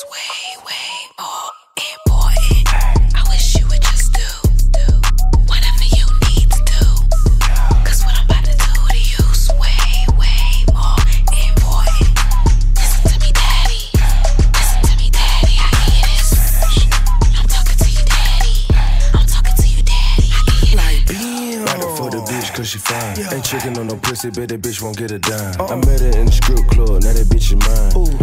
use way, way more important. I wish you would just do whatever you need to do. Cause what I'm about to do to you's way, way more important. Listen to me, daddy. Listen to me, daddy. I hear this. I'm talking to you, daddy. I'm talking to you, daddy. I hear Like, this. damn. Got it for the bitch cause she fine. Ain't checking on no pussy, bet that bitch won't get a dime. I met her in the strip club, now that bitch is mine. Ooh,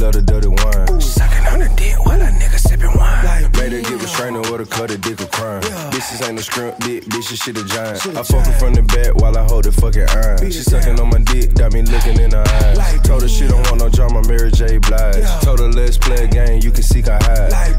love the dirty wine. She sucking on the dick while a nigga sipping wine. Like, Made her get restraining or to cut a dick a crime. Yeah. Bitches ain't no scrimp dick, bitches shit a giant. Shit a I fuck her from the back while I hold the fucking iron. Beat She sucking down. on my dick, got me looking in her eyes. Like, Told her she don't want no drama, Mary J. Blige. Yeah. Told her let's play a game, you can seek I hide. Like,